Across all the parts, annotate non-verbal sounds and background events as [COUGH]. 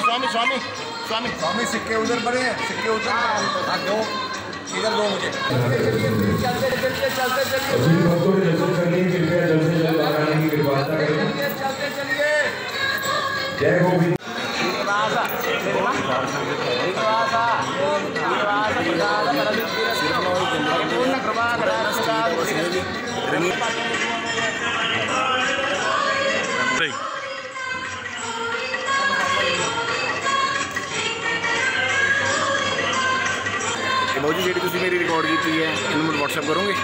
स्वामी स्वामी स्वामी स्वामी। स्वामी सिक्के उधर पड़े हैं सिक्के उधर दो तो इधर दो मुझे। कृपा जय गोविंद। मोड़ की चाहिए इनमें व्हाट्सएप करूँगी?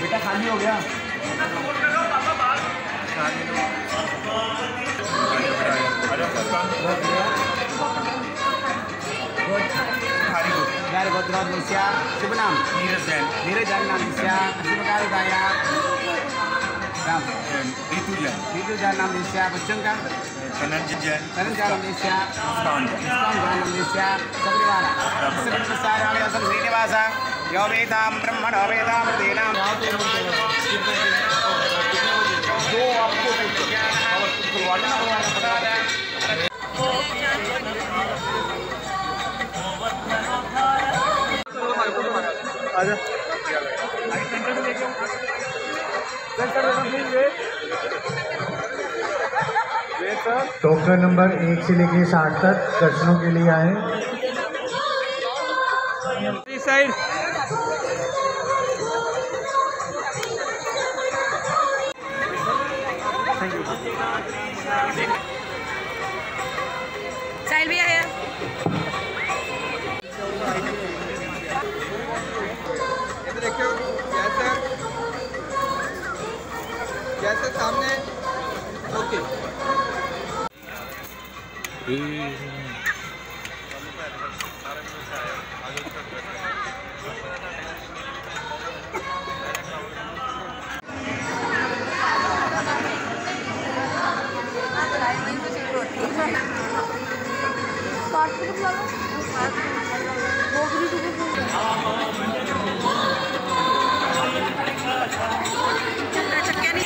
बेटा खाली हो गया। शुभ नाम? नीरज जैन। नीरज जैन नाम शुभ बताया नाम जैन। जैन नाम बच्चों का? धनंजय जैन करण नामस्य मुस्कान जैन इस्कान नामस्य सबरीवाल सबरीवाल असम श्रीनिवास यो वेदां ब्रह्मणो वेदां वेदां दो आपको खुलवाना खुलवाना पड़ेगा टोकन नंबर एक से लेके साठ तक दर्शनों के लिए आए। साइड साहिल भी आया जैसे सामने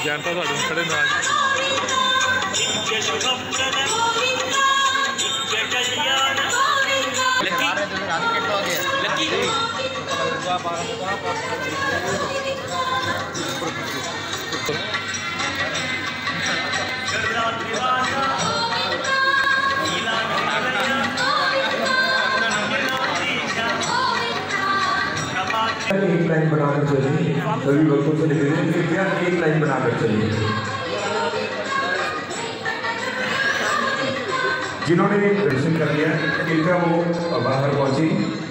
ਜਾਣਤਾ ਤੁਹਾਡੇ ਖੜੇ ਨਾਲ एक लाइन बनाकर चलिए सभी भक्तों से निवेदन है, कृपया एक लाइन बनाकर चलिए जिन्होंने दर्शन कर लिया कृपया वो बाहर पहुँचे।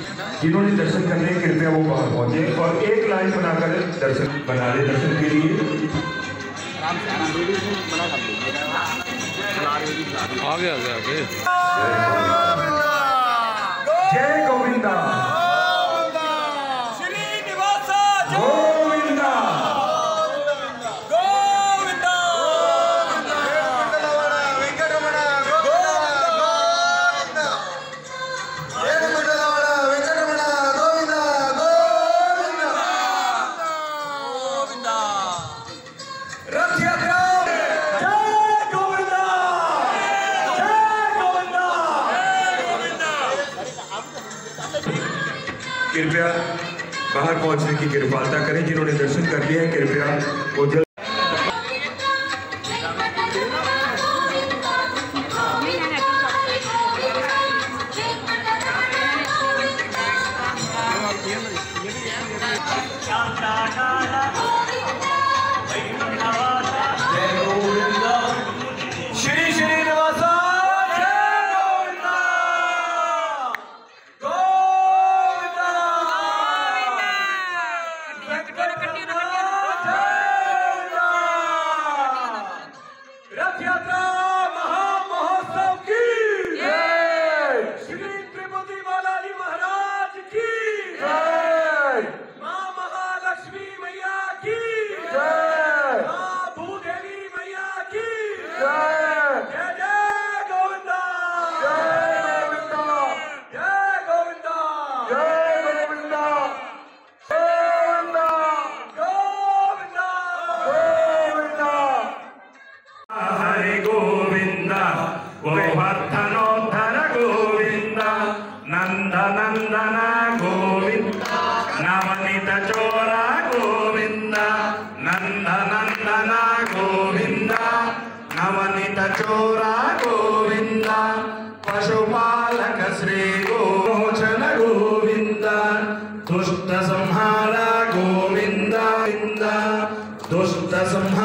जिन्होंने दर्शन करने लिए कृपया वो बाहर पहुँचे और एक लाइन बनाकर दर्शन बना ले दर्शन के लिए। आगे आगे आगे जय गोविंदा। की कृपालता करें जिन्होंने दर्शन कर लिया है कृपया वो जल्द श्री दुष्ट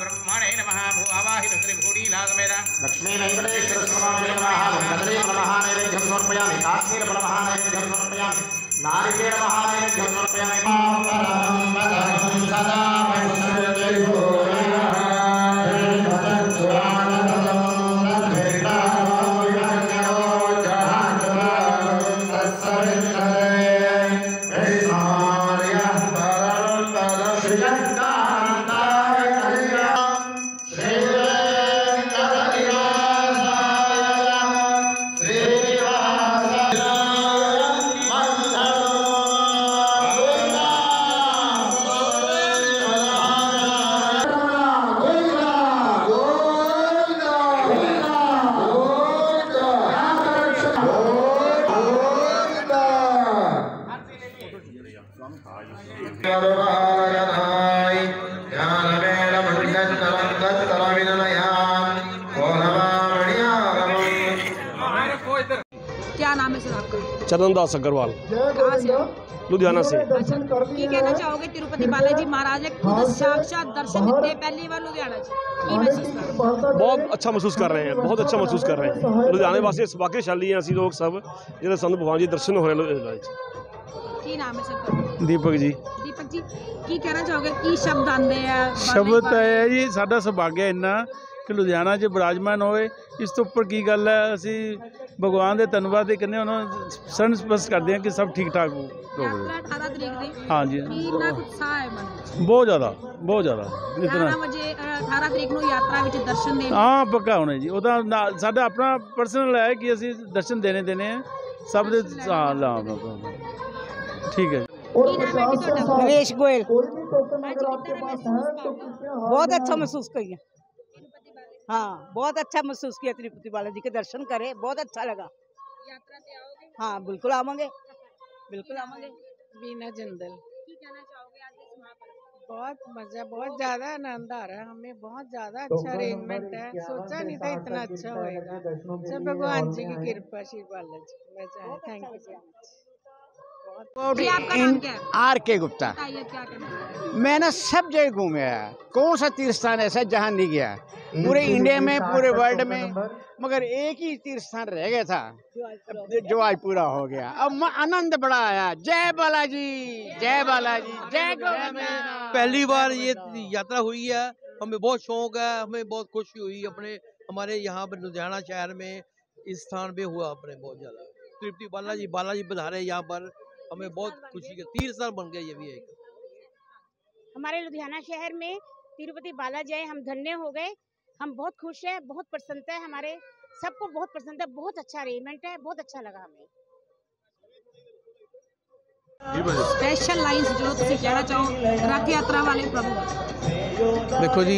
ब्रह्मणे नमः भू आवाहित श्री भूडीलागमेद लक्ष्मी वदनं सदा वैष्णवदेवो आपका चरण दास अग्रवाल कहाँ से हो लुधियाना से अच्छा की कहना चाहोगे तिरुपति बालाजी महाराज ने खुद साक्षात दर्शन दिते पहली बार लुधियाना च की महसूस कर रहे हो? ਬਹੁਤ ਅੱਛਾ ਮਹਿਸੂਸ ਕਰ ਰਹੇ ਹਾਂ ਬਹੁਤ ਅੱਛਾ ਮਹਿਸੂਸ ਕਰ ਰਹੇ ਹਾਂ ਲੁਧਿਆਣੇ ਵਾਸਤੇ ਭਾਗਿਆਸ਼ਾਲੀ ਹਾਂ ਅਸੀਂ ਲੋਕ ਸਭ ਜਿਹੜੇ ਸਾਨੂੰ ਭਗਵਾਨ ਜੀ ਦੇ ਦਰਸ਼ਨ ਹੋਏ ਲੁਧਿਆਣੇ 'ਚ ਕੀ ਨਾਮ ਹੈ ਸਰ ਦੀਪਕ ਜੀ ਦੀਪਕ ਜੀ ਕੀ ਕਹਿਣਾ ਚਾਹੋਗੇ ਕੀ ਸ਼ਬਦ ਆਉਂਦੇ ਆ ਬਾਲੇ ਸ਼ਬਦ ਬਾਲੇ? ਹੈ ਜੀ ਸਾਡਾ ਸੁਭਾਗਿਆ ਇੰਨਾ ਕਿ ਲੁਧਿਆਣਾ 'ਚ ਬਿਰਾਜਮਾਨ ਹੋਏ ਇਸ ਤੋਂ ਉੱਪਰ ਕੀ ਗੱਲ ਹੈ ਅਸੀਂ ਭਗਵਾਨ ਦੇ ਧੰਨਵਾਦ ਦੇ ਕਹਿੰਦੇ ਉਹਨਾਂ ਨੂੰ ਸਰਨ ਸਪਸ਼ਟ ਕਰਦੇ ਹਾਂ ਕਿ ਸਭ ਠੀਕ ਠਾਕ ਹੋ ਹੋਵੇ ਯਾਤਰਾ 18 ਤਰੀਕ ਦੀ ਹਾਂਜੀ ਕਿੰਨਾ ਕੁ ਉਤਸ਼ਾਹ ਹੈ ਮਨ ਵਿੱਚ ਬਹੁਤ ਜ਼ਿਆਦਾ ਬਹੁਤ ਜ਼ਿਆਦਾ 18 ਇਤਨਾ ਵਜੇ ਅ, 18 ਤਰੀਕ ਨੂੰ ਯਾਤਰਾ ਵਿੱਚ ਦਰਸ਼ਨ ਦੇਣ ਹਾਂ ਪੱਕਾ ਹੋਣਾ ਜੀ ਉਹਦਾ ਨਾ- ਸਾਡਾ ਆਪਣਾ ਪਰਸਨਲ ਹੈ ਕਿ ਅਸੀਂ ਦਰਸ਼ਨ ਦੇਣੇ ਦੇਣੇ ਆ ਸਭ ਦੇ ਹਾਂ ਲਾ ਠੀਕ ਹੈ ਕੀ ਨਾਮ ਹੈ ਜੀ ਤੁਹਾਡਾ नरेश गोयल आज कितना महसूस कर रहे हो? बहुत अच्छा महसूस किया हाँ बहुत अच्छा महसूस किया तिरुपति बालाजी के दर्शन करे बहुत अच्छा लगा। यात्रा पे आओगे? हाँ बिल्कुल आवांगे। बिल्कुल आवांगे। बीना जिंदल। की कहना चाहोगे आज इस महापर्व बहुत मज़ा बहुत ज़्यादा आनंद आ रहा है हमें बहुत ज़्यादा अच्छा अरेंजमेंट है। सोचा नहीं था इतना अच्छा होएगा। सब भगवान जी की कृपा श्री बालाजी मज़ा है thank you so much R K Gupta. मैंने सब जगह घूमे है। कौन सा तीर्थ स्थान ऐसा है जहाँ नहीं गया? पूरे इंडिया में पूरे वर्ल्ड में मगर एक ही तीर्थ स्थान रह गया था। जो आज पूरा हो गया। अब आनंद बड़ा आया। जय बालाजी जय बालाजी जय पहली बार ये यात्रा हुई है। हमें बहुत शौक है हमें बहुत खुशी हुई। अपने हमारे यहाँ पर लुधियाना शहर में इस स्थान पे हुआ अपने बहुत ज़्यादा। तृप्ति बालाजी बालाजी पधारे यहाँ पर। हमें बहुत खुशी है तीन साल बन गया ये भी एक हमारे लुधियाना शहर में तिरुपति बालाजी आए हम धन्य हो गए हम बहुत खुश हैं बहुत प्रसन्नता है हमारे सबको बहुत प्रसन्नता है बहुत अच्छा अरेंजमेंट है बहुत अच्छा लगा हमें ਸਪੈਸ਼ਲ ਲਾਈਨਸ ਜੋ ਤੁਸੀਂ ਕਹਿਣਾ ਚਾਹੋ ਰੱਥ ਯਾਤਰਾ ਵਾਲੇ ਪ੍ਰਭੂ देखो जी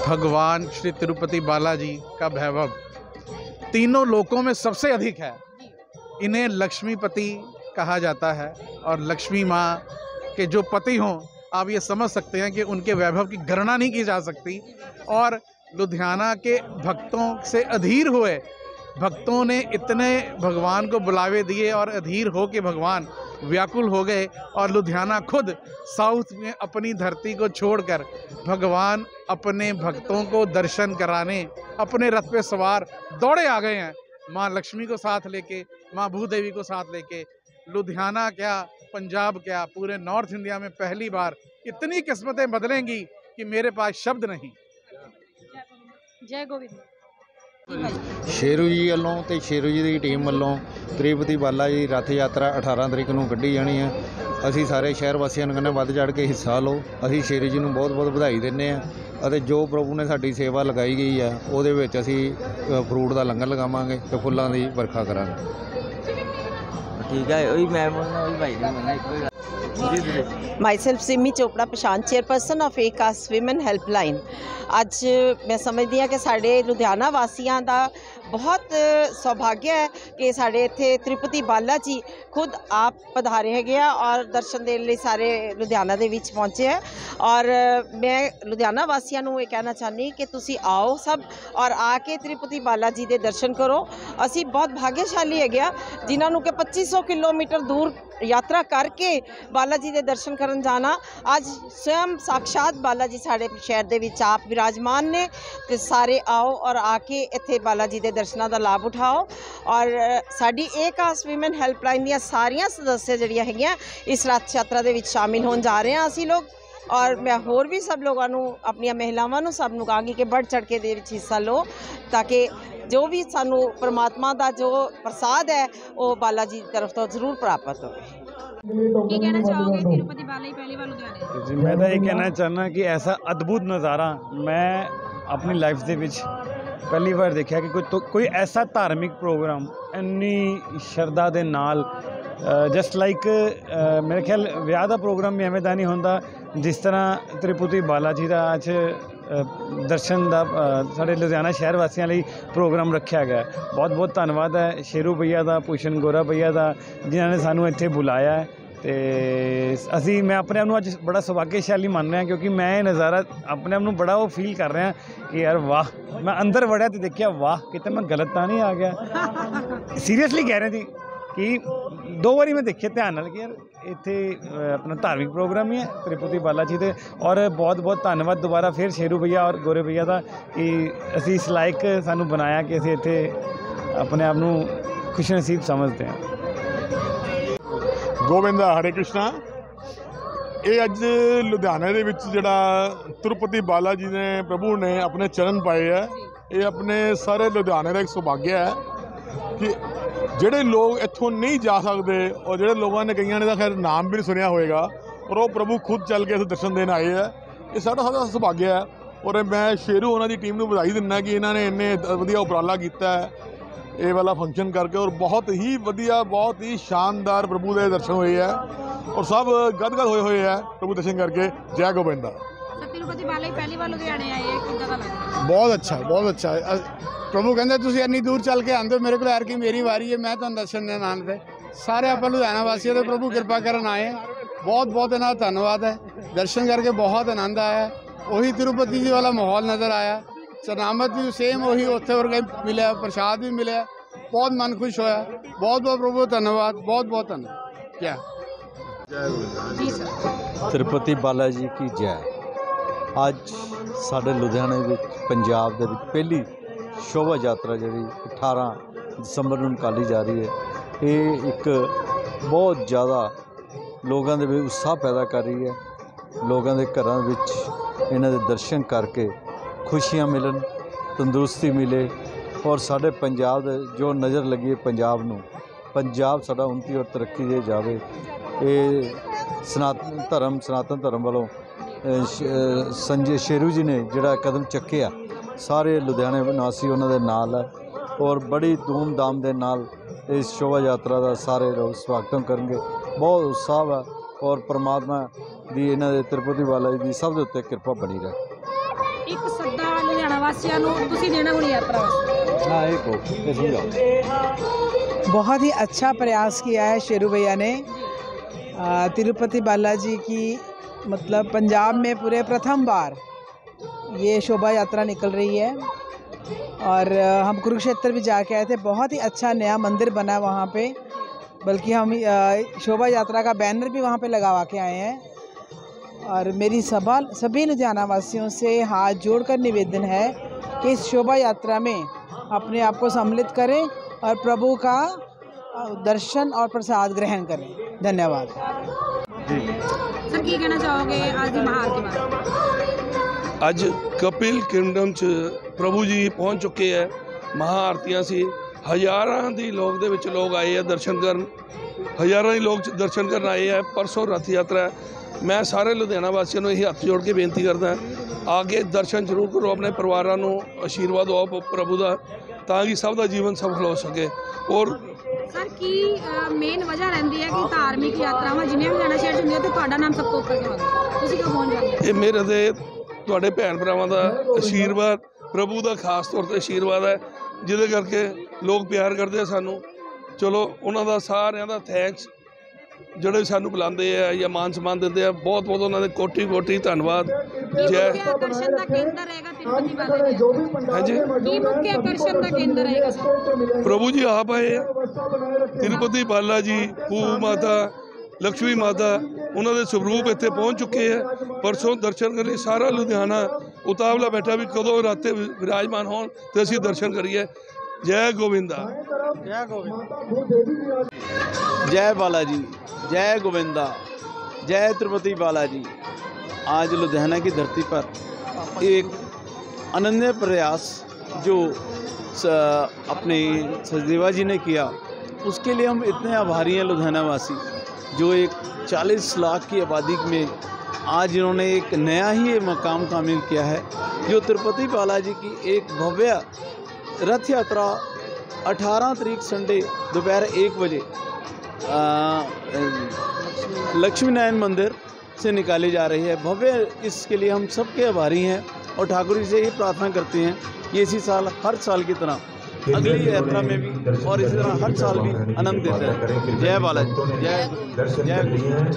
भगवान श्री तिरुपति बालाजी का वैभव तीनों लोकों में सबसे अधिक है इन्हें लक्ष्मीपति कहा जाता है और लक्ष्मी माँ के जो पति हों, आप ये समझ सकते हैं कि उनके वैभव की गणना नहीं की जा सकती। और लुधियाना के भक्तों से अधीर हुए, भक्तों ने इतने भगवान को बुलावे दिए और अधीर हो के भगवान व्याकुल हो गए और लुधियाना खुद साउथ में अपनी धरती को छोड़कर भगवान अपने भक्तों को दर्शन कराने, अपने रथ पे सवार दौड़े आ गए हैं। माँ लक्ष्मी को साथ लेके, माँ भूदेवी को साथ लेके लुधियाना क्या पंजाब क्या पूरे नॉर्थ इंडिया में पहली बार इतनी किस्मतें बदलेंगी कि मेरे पास शब्द नहीं ਜੈ ਗੋਬਿੰਦ ਸ਼ੇਰੂ ਜੀ ਵੱਲੋਂ ਤੇ ਸ਼ੇਰੂ ਜੀ ਦੀ ਟੀਮ ਵੱਲੋਂ ਤ੍ਰਿਪਤੀ ਬਾਲਾ ਜੀ ਰੱਥ ਯਾਤਰਾ 18 ਤਰੀਕ ਨੂੰ ਕੱਢੀ ਜਾਣੀ ਹੈ। ਅਸੀਂ ਸਾਰੇ ਸ਼ਹਿਰ ਵਾਸੀਆਂ ਨੂੰ ਕਹਿੰਦੇ ਵੱਧ ਚੜ ਕੇ ਹਿੱਸਾ ਲਓ। ਅਸੀਂ ਸ਼ੇਰੂ ਜੀ ਨੂੰ ਬਹੁਤ-ਬਹੁਤ ਵਧਾਈ ਦਿੰਦੇ ਆ ਅਤੇ ਜੋ ਪ੍ਰਭੂ ਨੇ ਸਾਡੀ ਸੇਵਾ ਲਗਾਈ ਗਈ ਹੈ ਉਹਦੇ ਵਿੱਚ ਅਸੀਂ ਅ, ਫਰੂਟ ਦਾ ਲੰਗਰ ਲਗਾਵਾਂਗੇ ਤੇ ਫੁੱਲਾਂ ਦੀ ਵਰਖਾ ਕਰਾਂਗੇ। thì cái ý em nó như vậy mà mình cứ là ਗੱਲ ਮਾਈ ਸੈਲਫ ਸਿਮੀ ਚੋਪੜਾ ਪਛਾਣ ਚੇਅਰਪਰਸਨ ਆਫ ਏਕਾਸ ਵਿਮਨ ਹੈਲਪਲਾਈਨ ਅੱਜ ਮੈਂ ਸਮਝਦੀ ਹਾਂ ਕਿ ਸਾਡੇ ਲੁਧਿਆਣਾ ਵਾਸੀਆਂ ਦਾ ਬਹੁਤ ਸੌਭਾਗਿਆ ਹੈ ਕਿ ਸਾਡੇ ਇੱਥੇ ਤ੍ਰਿਪਤੀ ਬਾਲਾ ਜੀ ਖੁਦ ਆਪ ਪਧਾਰੇ ਹੈਗੇ ਆ ਔਰ ਦਰਸ਼ਨ ਦੇਣ ਲਈ ਸਾਰੇ ਲੁਧਿਆਣਾ ਦੇ ਵਿੱਚ ਪਹੁੰਚੇ ਹੈ ਔਰ ਮੈਂ ਲੁਧਿਆਣਾ ਵਾਸੀਆਂ ਨੂੰ ਇਹ ਕਹਿਣਾ ਚਾਹੁੰਦੀ ਕਿ ਤੁਸੀਂ ਆਓ ਸਭ ਔਰ ਆ ਕੇ ਤ੍ਰਿਪਤੀ ਬਾਲਾ ਜੀ ਦੇ ਦਰਸ਼ਨ ਕਰੋ। ਅਸੀਂ ਬਹੁਤ ਭਾਗਿਆਸ਼ਾਲੀ ਹੈਗੇ ਆ, ਜਿਨ੍ਹਾਂ ਨੂੰ ਕਿ 2500 ਕਿਲੋਮੀਟਰ ਦੂਰ ਯਾਤਰਾ ਕਰਕੇ ਬਾਲਾ ਜੀ ਦੇ ਦਰਸ਼ਨ ਕਰਨ ਜਾਣਾ। ਅੱਜ ਸਵਯੰ ਸਾਖਸ਼ਾਤ ਬਾਲਾ ਜੀ ਸਾਡੇ ਸ਼ਹਿਰ ਦੇ ਵਿੱਚ ਆਪ ਵਿਰਾਜਮਾਨ ਨੇ ਤੇ ਸਾਰੇ ਆਓ ਔਰ ਆ ਕੇ ਇੱਥੇ ਬਾਲਾ ਜੀ ਦੇ ਦਰਸ਼ਨਾਂ ਦਾ ਲਾਭ ਉਠਾਓ। ਔਰ ਸਾਡੀ ਏਕਾਸ ਵਿਮਨ ਹੈਲਪਲਾਈਨ ਦੀਆਂ ਸਾਰੀਆਂ ਸਦੱਸਿਆ ਜਿਹੜੀਆਂ ਹੈਗੀਆਂ, ਇਸ ਰਥ ਯਾਤਰਾ ਦੇ ਵਿੱਚ ਸ਼ਾਮਿਲ ਹੋਣ ਜਾ ਰਹੇ ਹਾਂ ਅਸੀਂ ਲੋਕ। ਔਰ ਮੈਂ ਹੋਰ ਵੀ ਸਭ ਲੋਕਾਂ ਨੂੰ ਆਪਣੀਆਂ ਮਹਿਲਾਵਾਂ ਨੂੰ ਸਭ ਨੂੰ ਕਹਾਂਗੀ ਕਿ ਵੱਧ ਚੜ ਕੇ ਦੇ ਵਿੱਚ ਹਿੱਸਾ ਲਓ ਤਾਂ ਕਿ ਜੋ ਵੀ ਸਾਨੂੰ ਪ੍ਰਮਾਤਮਾ ਦਾ ਜੋ ਪ੍ਰਸਾਦ ਹੈ ਉਹ ਬਾਲਾ ਜੀ ਦੀ ਤਰਫ ਤੋਂ ਜ਼ਰੂਰ ਪ੍ਰਾਪਤ ਹੋਵੇ। ਕੀ ਕਹਿਣਾ ਚਾਹੋਗੇ ਤਿਰੂਪਤੀ ਬਾਲਾ ਜੀ ਪਹਿਲੀ ਵਾਰ ਲੁਧਿਆਣੇ ਜੀ ਮੈਂ ਤਾਂ ਇਹ ਕਹਿਣਾ ਚਾਹੁੰਦਾ ਕਿ ਐਸਾ ਅਦਭੁਤ ਨਜ਼ਾਰਾ ਮੈਂ ਆਪਣੀ ਲਾਈਫ ਦੇ ਵਿੱਚ ਪਹਿਲੀ ਵਾਰ ਦੇਖਿਆ ਕਿ ਕੋਈ ਕੋਈ ਐਸਾ ਧਾਰਮਿਕ ਪ੍ਰੋਗਰਾਮ ਇੰਨੀ ਸ਼ਰਧਾ ਦੇ ਨਾਲ ਜਸਟ ਲਾਈਕ ਮੇਰੇ ਖਿਆਲ ਵਿਆਹ ਦਾ ਪ੍ਰੋਗਰਾਮ ਵੀ ਐਵੇਂ ਦਾ ਨਹੀਂ ਹੁੰਦਾ ਜਿਸ ਤਰ੍ਹਾਂ ਤ੍ਰਿਪੁਤੀ ਬਾਲਾ ਜੀ ਦਾ ਅੱਜ ਦਰਸ਼ਨ ਦਾ ਸਾਡੇ ਲੁਧਿਆਣਾ ਸ਼ਹਿਰ ਵਾਸੀਆਂ ਲਈ ਪ੍ਰੋਗਰਾਮ ਰੱਖਿਆ ਗਿਆ। ਬਹੁਤ ਬਹੁਤ ਧੰਨਵਾਦ ਹੈ ਸ਼ੇਰੂ ਭਈਆ ਦਾ ਭੂਸ਼ਣ ਗੋਰਾ ਭਈਆ ਦਾ ਜਿਨ੍ਹਾਂ ਨੇ ਸਾਨੂੰ ਇੱਥੇ ਬੁਲਾਇਆ ਹੈ। ਤੇ ਅਸੀਂ ਮੈਂ ਆਪਣੇ ਆਪ ਨੂੰ ਅੱਜ ਬੜਾ ਸੁਭਾਗਿਆਸ਼ਾਲੀ ਮੰਨ ਰਿਹਾ ਕਿਉਂਕਿ ਮੈਂ ਇਹ ਨਜ਼ਾਰਾ ਆਪਣੇ ਆਪ ਨੂੰ ਬੜਾ ਉਹ ਫੀਲ ਕਰ ਰਿਹਾ ਕਿ ਯਾਰ ਵਾਹ ਮੈਂ ਅੰਦਰ ਵੜਿਆ ਤੇ ਦੇਖਿਆ ਵਾਹ ਕਿਤੇ ਮੈਂ ਗਲਤ ਤਾਂ ਨਹੀਂ ਆ ਗਿਆ। [LAUGHS] ਸੀਰੀਅਸਲੀ ਕਹਿ ਰਿਹਾ ਜੀ ਕਿ ਦੋ ਵਾਰੀ ਮੈਂ ਦੇਖਿਆ ਧਿਆਨ ਨਾਲ ਕਿ ਯਾਰ ਇੱਥੇ ਆਪਣਾ ਧਾਰਮਿਕ ਪ੍ਰੋਗਰਾਮ ਹੀ ਹੈ, ਤ੍ਰਿਪੁਤੀ ਬਾਲਾ ਜੀ ਦੇ। ਔਰ ਬਹੁਤ ਬਹੁਤ ਧੰਨਵਾਦ ਦੁਬਾਰਾ ਫਿਰ ਸ਼ੇਰੂ ਭਈਆ ਔਰ ਗੋਰੇ ਭਈਆ ਦਾ ਕਿ ਅਸੀਂ ਇਸ ਲਾਇਕ ਸਾਨੂੰ ਬਣਾਇਆ ਕਿ ਅਸੀਂ ਇੱਥੇ ਆਪਣੇ ਆਪ ਨੂੰ ਖੁਸ਼ਨਸੀਬ ਸਮਝਦੇ ਹਾਂ। ਗੋਬਿੰਦਾ, ਹਰੇ ਕ੍ਰਿਸ਼ਨਾ। ਇਹ ਅੱਜ ਲੁਧਿਆਣੇ ਦੇ ਵਿੱਚ ਜਿਹੜਾ ਤਿਰੂਪਤੀ ਬਾਲਾ ਜੀ ਨੇ, ਪ੍ਰਭੂ ਨੇ ਆਪਣੇ ਚਰਨ ਪਾਏ ਹੈ। ਇਹ ਆਪਣੇ ਸਾਰੇ ਲੁਧਿਆਣੇ ਦਾ ਇੱਕ ਸੁਭਾਗਿਆ ਹੈ ਕਿ ਜਿਹੜੇ ਲੋਕ ਇੱਥੋਂ ਨਹੀਂ ਜਾ ਸਕਦੇ ਔਰ ਜਿਹੜੇ ਲੋਕਾਂ ਨੇ ਕਈਆਂ ਨੇ ਤਾਂ ਖੈਰ ਨਾਮ ਵੀ ਨਹੀਂ ਸੁਣਿਆ ਹੋਵੇਗਾ ਔਰ ਉਹ ਪ੍ਰਭੂ ਖੁਦ ਚੱਲ ਕੇ ਇੱਥੇ ਦਰਸ਼ਨ ਦੇਣ ਆਏ ਹੈ ਇਹ ਸਾਡਾ ਸਾਡਾ ਸੁਭਾਗਿਆ ਹੈ ਔਰ ਮੈਂ ਸ਼ੇਰੂ ਉਹਨਾਂ ਦੀ ਟੀਮ ਨੂੰ ਵਧਾਈ ਦਿੰਦਾ ਕਿ ਇਹਨਾਂ ਨੇ ਇੰਨੇ ਵਧੀਆ ਉਪਰਾਲਾ ਕੀਤਾ ਹੈ, ਇਹ ਵਾਲਾ ਫੰਕਸ਼ਨ ਕਰਕੇ। ਔਰ ਬਹੁਤ ਹੀ ਵਧੀਆ, ਬਹੁਤ ਹੀ ਸ਼ਾਨਦਾਰ ਪ੍ਰਭੂ ਦੇ ਦਰਸ਼ਨ ਹੋਏ ਹੈ ਔਰ ਸਭ ਗਦਗਦ ਹੋਏ ਹੋਏ ਹੈ ਪ੍ਰਭੂ ਦਰਸ਼ਨ ਕਰਕੇ। ਜੈ ਗੋਬਿੰਦਾ। ਸਰ ਤਿਰੂਪਤੀ ਬਾਲਾ ਜੀ ਪਹਿਲੀ ਵਾਰ ਲੁਧਿਆਣੇ ਆਏ ਹੈ ਕਿੱਦਾਂ ਦਾ ਲੱਗਦਾ ਬਹੁਤ ਅੱਛਾ ਬਹੁਤ ਅੱਛਾ ਅ- ਪ੍ਰਭੂ ਕਹਿੰਦੇ ਤੁਸੀਂ ਇੰਨੀ ਦੂਰ ਚੱਲ ਕੇ ਆਂਦੇ ਹੋ ਮੇਰੇ ਕੋਲ ਯਾਰ ਕਿ ਮੇਰੀ ਵਾਰੀ ਹੈ ਮੈਂ ਤੁਹਾਨੂੰ ਦਰਸ਼ਨ ਦੇਣ ਆਉਣ ਤੇ ਸਾਰੇ ਆਪਾਂ ਲੁਧਿਆਣਾ ਵਾਸੀਆਂ ਦੇ ਪ੍ਰਭੂ ਕਿਰਪਾ ਕਰਨ ਆਏ ਹਾਂ। ਬਹੁਤ ਬਹੁਤ ਇਹਨਾਂ ਦਾ ਧੰਨਵਾਦ ਹੈ ਦਰਸ਼ਨ ਕਰਕੇ ਬਹੁਤ ਆਨੰਦ ਆਇਆ ਉਹੀ ਤਿਰੂਪਤੀ ਜੀ ਵਾਲਾ ਮਾਹੌਲ ਨਜ਼ਰ ਆਇਆ ਚਰਨਾਮਤ ਵੀ ਸੇਮ ਉਹੀ ਉੱਥੇ ਵਰਗਾ ਹੀ ਮਿਲਿਆ ਪ੍ਰਸ਼ਾਦ ਵੀ ਮਿਲਿਆ ਬਹੁਤ ਮਨ ਖੁਸ਼ ਹੋਇਆ ਬਹੁਤ ਬਹੁਤ ਪ੍ਰਭੂ ਧੰਨਵਾਦ ਬਹੁਤ ਬਹੁਤ ਧੰਨਵਾਦ ਕਿਆ ਜੀ ਸਰ ਤਿਰੂਪਤੀ ਬਾਲਾ ਜੀ ਕੀ ਜੈ ਅੱਜ ਸਾਡੇ ਲੁਧਿਆਣੇ ਵਿੱਚ, ਪੰਜਾਬ ਦੇ ਵਿੱਚ ਪਹਿਲੀ ਸ਼ੋਭਾ ਯਾਤਰਾ ਜਿਹੜੀ 18 ਦਸੰਬਰ ਨੂੰ ਨਿਕਾਲੀ ਜਾ ਰਹੀ ਹੈ। ਇਹ ਇੱਕ ਬਹੁਤ ਜ਼ਿਆਦਾ ਲੋਕਾਂ ਦੇ ਵਿੱਚ ਉਤਸ਼ਾਹ ਪੈਦਾ ਕਰ ਰਹੀ ਹੈ। ਲੋਕਾਂ ਦੇ ਘਰਾਂ ਵਿੱਚ ਇਹਨਾਂ ਦੇ ਦਰਸ਼ਨ ਕਰਕੇ ਖੁਸ਼ੀਆਂ ਮਿਲਣ, ਤੰਦਰੁਸਤੀ ਮਿਲੇ ਔਰ ਸਾਡੇ ਪੰਜਾਬ ਦੇ ਜੋ ਨਜ਼ਰ ਲੱਗੀ ਹੈ ਪੰਜਾਬ ਨੂੰ, ਪੰਜਾਬ ਸਾਡਾ ਉੱਨਤੀ ਔਰ ਤਰੱਕੀ ਦੇ ਜਾਵੇ। ਇਹ ਸਨਾਤਨ ਧਰਮ ਸਨਾਤਨ ਧਰਮ ਵੱਲੋਂ ਸੰਜੇ ਸ਼ੇਰੂ ਜੀ ਨੇ ਜਿਹੜਾ ਕਦਮ ਚੱਕਿਆ ਸਾਰੇ ਲੁਧਿਆਣੇ ਨਿਵਾਸੀ ਉਹਨਾਂ ਦੇ ਨਾਲ ਹੈ ਔਰ ਬੜੀ ਧੂਮਧਾਮ ਦੇ ਨਾਲ ਇਸ ਸ਼ੋਭਾ ਯਾਤਰਾ ਦਾ ਸਾਰੇ ਲੋਕ ਸਵਾਗਤਮ ਕਰਨਗੇ ਬਹੁਤ ਉਤਸ਼ਾਹ ਹੈ ਔਰ ਪ੍ਰਮਾਤਮਾ ਦੀ ਇਹਨਾਂ ਦੇ ਤਿਰੂਪਤੀ ਬਾਲਾ ਜੀ ਦੀ ਸਭ ਦੇ ਉੱਤੇ ਕਿਰਪਾ ਬਣੀ ਰਹੇ ਇੱਕ ਸੱਦਾ ਲੁਧਿਆਣਾ ਵਾਸੀਆਂ ਨੂੰ ਤੁਸੀਂ ਦੇਣਾ ਹੁਣ ਯਾਤਰਾ ਵਾਸਤੇ ਹਾਂ ਇਹ ਕੋ ਇਹ ਸਮਝਾਓ बहुत ही अच्छा प्रयास किया है शेरू भैया ने आ, तिरुपति बालाजी की मतलब पंजाब में पूरे प्रथम बार ये शोभा यात्रा निकल रही है। और हम कुरुक्षेत्र भी जाके आए थे। बहुत ही अच्छा नया मंदिर बना वहाँ पे। बल्कि हम शोभा यात्रा का बैनर भी वहाँ पे लगवा के आए हैं। और मेरी सभा, सभी लुधियाना वासियों से हाथ जोड़कर निवेदन है कि इस शोभा यात्रा में अपने आप को सम्मिलित करें और प्रभु का दर्शन और प्रसाद ग्रहण करें धन्यवाद ਸਰ ਕੀ ਕਹਿਣਾ ਚਾਹੋਗੇ ਅੱਜ ਦੀ ਮਹਾਆਰਤੀ ਬਾਰੇ ਅੱਜ ਕਪਿਲ ਕਿੰਗਡਮ ਚ ਪ੍ਰਭੂ ਜੀ ਪਹੁੰਚ ਚੁੱਕੇ ਹੈ ਮਹਾਆਰਤੀਆਂ ਸੀ ਹਜ਼ਾਰਾਂ ਦੀ ਲੋਕ ਦੇ ਵਿੱਚ ਲੋਕ ਆਏ ਆ ਦਰਸ਼ਨ ਕਰਨ ਹਜ਼ਾਰਾਂ ਹੀ ਲੋਕ ਦਰਸ਼ਨ ਕਰਨ ਆਏ ਆ ਪਰਸੋਂ ਰਥ ਯਾਤਰਾ ਹੈ। ਮੈਂ ਸਾਰੇ ਲੁਧਿਆਣਾ ਵਾਸੀਆਂ ਨੂੰ ਇਹ ਹੱਥ ਜੋੜ ਕੇ ਬੇਨਤੀ ਕਰਦਾ ਆ ਕੇ ਦਰਸ਼ਨ ਜ਼ਰੂਰ ਕਰੋ ਆਪਣੇ ਪਰਿਵਾਰਾਂ ਨੂੰ ਆਸ਼ੀਰਵਾਦ ਦਿਓ ਪ- ਪ੍ਰਭੂ ਦਾ ਤਾਂ ਕਿ ਸਭ ਦਾ ਜੀਵਨ ਸਫਲ ਹੋ ਸਕੇ ਔਰ ਸਰ, ਕੀ ਮੇਨ ਵਜ੍ਹਾ ਰਹਿੰਦੀ ਹੈ ਕਿ ਧਾਰਮਿਕ ਯਾਤਰਾਵਾਂ ਜਿੰਨੀਆਂ ਵੀ ਲੁਧਿਆਣਾ ਸ਼ਹਿਰ 'ਚ ਹੁੰਦੀਆਂ ਤੇ ਤੁਹਾਡਾ ਨਾਮ ਸਭ ਤੋਂ ਉੱਪਰ ਕਿਉਂ ਆਉਂਦਾ ਤੁਸੀਂ ਕਿਉਂ ਪਹੁੰਚ ਜਾਂਦੇ ਇਹ ਮੇਰੇ ਤੇ ਤੁਹਾਡੇ ਭੈਣ ਭਰਾਵਾਂ ਦਾ ਆਸ਼ੀਰਵਾਦ ਪ੍ਰਭੂ ਦਾ ਖਾਸ ਤੌਰ ਤੇ ਆਸ਼ੀਰਵਾਦ ਹੈ, ਜਿਹਦੇ ਕਰਕੇ ਲੋਕ ਪਿਆਰ ਕਰਦੇ ਆ ਸਾਨੂੰ। ਚਲੋ, ਉਹਨਾਂ ਦਾ ਸਾਰਿਆਂ ਦਾ ਥੈਂਕਸ ਜਿਹੜੇ ਸਾਨੂੰ ਬੁਲਾਉਂਦੇ ਆ ਜਾਂ ਮਾਨ ਸਨਮਾਨ ਦਿੰਦੇ ਆ ਬਹੁਤ ਬਹੁਤ ਉਹਨਾਂ ਦੇ ਕੋਟੀ ਕੋਟੀ ਧੰਨਵਾਦ। ਜੈ ਕੀ ਮੁੱਖ ਆਕਰਸ਼ਣ ਦਾ ਕੇਂਦਰ ਰਹੇਗਾ ਤਿਰੂਪਤੀ ਬਾਲਾ ਜੀ। ਹਾਂਜੀ। ਕੀ ਮੁੱਖ ਆਕਰਸ਼ਣ ਦਾ ਕੇਂਦਰ ਰਹੇਗਾ ਸਰ ਪ੍ਰਭੂ ਜੀ ਆਪ ਆਏ ਆ। ਤਿਰੂਪਤੀ ਬਾਲਾ ਜੀ ਭੂ ਮਾਤਾ ਲక్ష్ਮੀ ਮਾਤਾ ਉਹਨਾਂ ਦੇ ਸਵਰੂਪ ਇੱਥੇ ਪਹੁੰਚ ਚੁੱਕੇ ਆ। ਪਰਸੋਂ ਦਰਸ਼ਨ ਕਰਨ ਲਈ ਸਾਰਾ ਲੁਧਿਆਣਾ ਉਤਾਵਲਾ ਬੈਠਾ ਵੀ ਕਦੋਂ ਰਾਤੇ ਵਿਰਾਜਮਾਨ ਹੋਣ ਤੇ ਅਸੀਂ ਦਰਸ਼ਨ ਕਰੀਏ। जय गोविंदा। जय गोविंदा। जय बालाजी जय गोविंदा जय तिरुपति बालाजी। आज लुधियाना की धरती पर एक अनन्य प्रयास जो अपने सचदेवा जी ने किया उसके लिए हम इतने आभारी हैं लुधियानावासी जो एक 40 लाख की आबादी में आज इन्होंने एक नया ही मकाम कामिल किया है जो तिरुपति बालाजी की एक भव्य रथ यात्रा 18 तरीक संडे दोपहर एक बजे लक्ष्मी नारायण मंदिर से निकाली जा रही है। भव्य इसके लिए हम सबके आभारी हैं और ठाकुर जी से ये प्रार्थना करते हैं कि इसी साल हर साल की तरह अगली यात्रा में भी और इसी तरह हर साल भी आनंद देते रहें जय बालाजी। जय जय हैं।